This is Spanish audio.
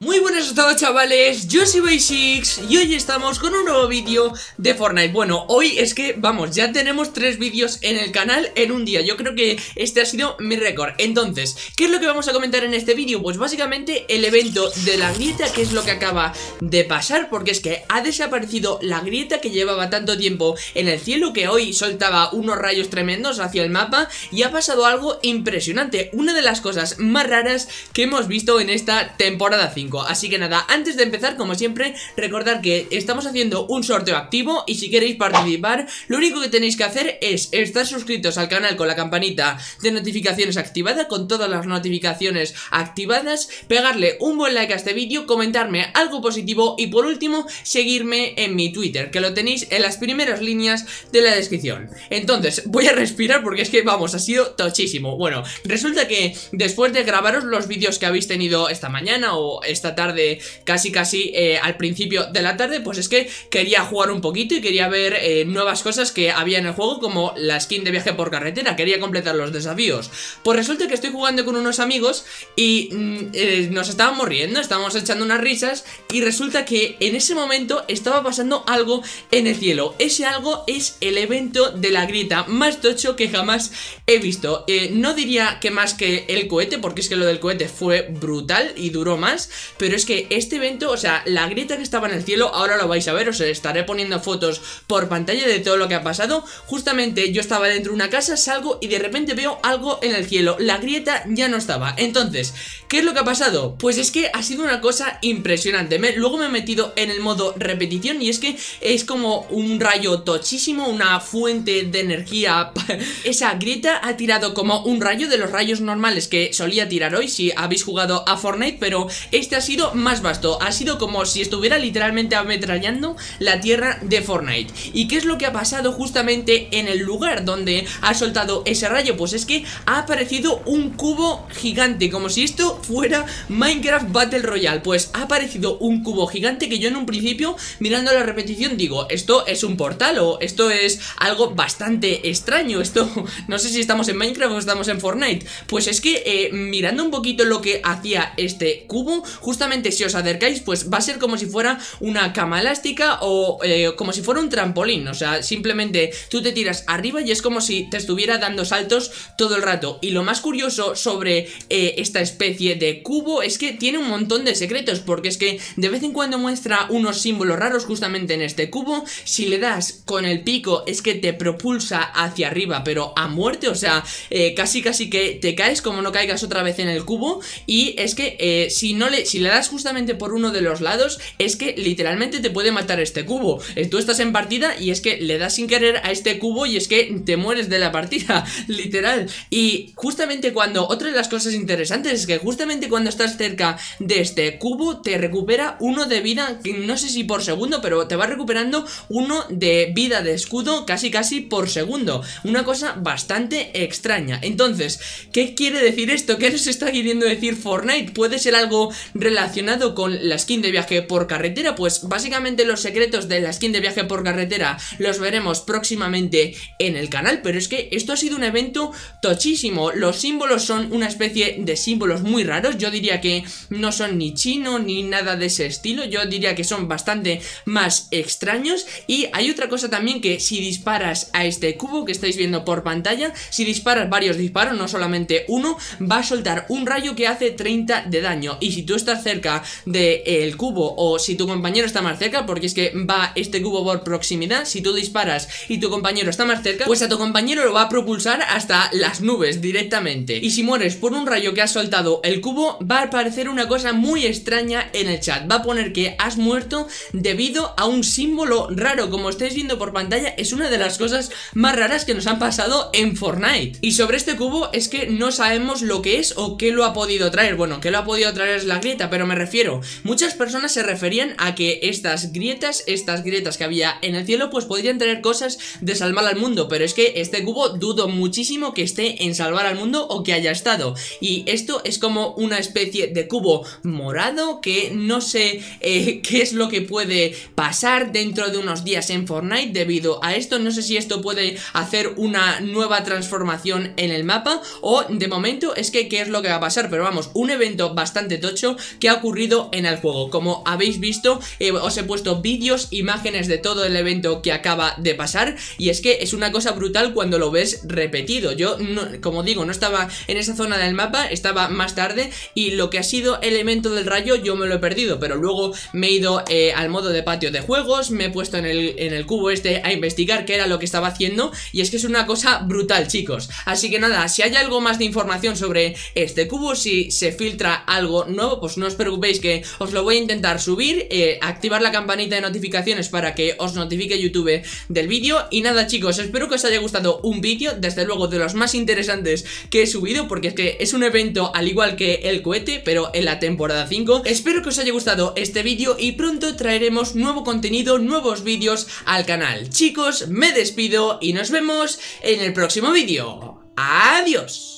Muy buenas a todos chavales, yo soy Basics y hoy estamos con un nuevo vídeo de Fortnite. Bueno, hoy es que, vamos, ya tenemos tres vídeos en el canal en un día. Yo creo que este ha sido mi récord. Entonces, ¿qué es lo que vamos a comentar en este vídeo? Pues básicamente el evento de la grieta, que es lo que acaba de pasar Porque es que ha desaparecido la grieta que llevaba tanto tiempo en el cielo Que hoy soltaba unos rayos tremendos hacia el mapa Y ha pasado algo impresionante. Una de las cosas más raras que hemos visto en esta temporada 5 Así que nada, antes de empezar, como siempre, recordar que estamos haciendo un sorteo activo y si queréis participar, lo único que tenéis que hacer es estar suscritos al canal con la campanita de notificaciones activada, con todas las notificaciones activadas, pegarle un buen like a este vídeo, comentarme algo positivo y por último, seguirme en mi Twitter, que lo tenéis en las primeras líneas de la descripción. Entonces, voy a respirar porque es que, vamos, ha sido tochísimo. Bueno, resulta que después de grabaros los vídeos que habéis tenido esta mañana o esta tarde, casi casi eh, al principio de la tarde, pues es que quería jugar un poquito y quería ver eh, nuevas cosas que había en el juego, como la skin de viaje por carretera, quería completar los desafíos. Pues resulta que estoy jugando con unos amigos y mm, eh, nos estábamos riendo, estábamos echando unas risas y resulta que en ese momento estaba pasando algo en el cielo. Ese algo es el evento de la grieta más tocho que jamás he visto. no diría que más que el cohete, porque es que lo del cohete fue brutal y duró más, pero es que este evento, o sea, la grieta que estaba en el cielo, ahora lo vais a ver, os estaré poniendo fotos por pantalla de todo lo que ha pasado. Justamente yo estaba dentro de una casa, salgo y de repente veo algo en el cielo. La grieta ya no estaba. Entonces, ¿qué es lo que ha pasado? Pues es que ha sido una cosa impresionante. luego me he metido en el modo repetición y es que es como un rayo tochísimo, una fuente de energía. Esa grieta ha tirado como un rayo de los rayos normales que solía tirar hoy si habéis jugado a Fortnite, pero este ha sido más vasto, ha sido como si estuviera literalmente ametrallando la tierra de Fortnite. ¿Y qué es lo que ha pasado justamente en el lugar donde ha soltado ese rayo? Pues es que ha aparecido un cubo gigante, como si esto fuera Minecraft Battle Royale. Pues ha aparecido un cubo gigante que yo en un principio, mirando la repetición, digo, esto es un portal o esto es algo bastante extraño, esto no sé si estamos en Minecraft o estamos en Fortnite. Pues es que eh, mirando un poquito lo que hacía este cubo, justamente si os acercáis, pues va a ser como si fuera una cama elástica o eh, como si fuera un trampolín. O sea, simplemente tú te tiras arriba y es como si te estuviera dando saltos todo el rato. Y lo más curioso sobre eh, esta especie de cubo es que tiene un montón de secretos, porque es que de vez en cuando muestra unos símbolos raros justamente en este cubo. Si le das con el pico es que te propulsa hacia arriba, pero a muerte, o sea, eh, casi casi que te caes como no caigas otra vez en el cubo. Y es que si no le, le das justamente por uno de los lados, es que literalmente te puede matar este cubo. Eh, tú estás en partida y es que le das sin querer a este cubo y es que te mueres de la partida, literal. Y justamente cuando, otra de las cosas interesantes es que justamente cuando estás cerca de este cubo, te recupera uno de vida, no sé si por segundo, pero te va recuperando uno de vida de escudo casi casi por segundo. Una cosa bastante extraña. Entonces, ¿qué quiere decir esto? ¿Qué nos está queriendo decir Fortnite? ¿Puede ser algo relacionado con la skin de viaje por carretera, pues básicamente los secretos de la skin de viaje por carretera los veremos próximamente en el canal, pero es que esto ha sido un evento tochísimo, los símbolos son una especie de símbolos muy raros, yo diría que no son ni chino ni nada de ese estilo, yo diría que son bastante más extraños. Y hay otra cosa también que si disparas a este cubo que estáis viendo por pantalla, si disparas varios disparos, no solamente uno, va a soltar un rayo que hace 30 de daño. Y si tú estás cerca del el cubo o si tu compañero está más cerca, porque es que va este cubo por proximidad, si tú disparas y tu compañero está más cerca, pues a tu compañero lo va a propulsar hasta las nubes directamente. Y si mueres por un rayo que ha soltado el cubo, va a aparecer una cosa muy extraña en el chat. Va a poner que has muerto debido a un símbolo raro, como estáis viendo por pantalla, es una de las cosas más raras que nos han pasado en Fortnite. Y sobre este cubo es que no sabemos lo que es o qué lo ha podido traer. Bueno, qué lo ha podido traer es la grieta, pero me refiero, muchas personas se referían a que estas grietas, estas grietas que había en el cielo, pues podrían tener cosas de salvar al mundo, pero es que este cubo dudo muchísimo que esté en salvar al mundo o que haya estado. Y esto es como una especie de cubo morado que no sé eh, qué es lo que puede pasar dentro de unos días en Fortnite debido a esto. No sé si esto puede hacer una nueva transformación en el mapa o de momento es que qué es lo que va a pasar, pero vamos, un evento bastante tocho que ha ocurrido en el juego. Como habéis visto, eh, os he puesto vídeos, imágenes de todo el evento que acaba de pasar Y es que es una cosa brutal cuando lo ves repetido. Yo, como digo, no estaba en esa zona del mapa, estaba más tarde Y lo que ha sido elemento del rayo yo me lo he perdido Pero luego me he ido eh, al modo de patio de juegos Me he puesto en el, en el cubo este a investigar qué era lo que estaba haciendo Y es que es una cosa brutal, chicos. Así que nada, si hay algo más de información sobre este cubo Si se filtra algo nuevo, pues no os preocupéis que os lo voy a intentar subir eh, Activar la campanita de notificaciones para que os notifique YouTube del vídeo. Y nada chicos, espero que os haya gustado un vídeo Desde luego de los más interesantes que he subido Porque es que es un evento al igual que el cohete, pero en la temporada 5 Espero que os haya gustado este vídeo y pronto traeremos nuevo contenido, nuevos vídeos al canal. Chicos, me despido y nos vemos en el próximo vídeo. Adiós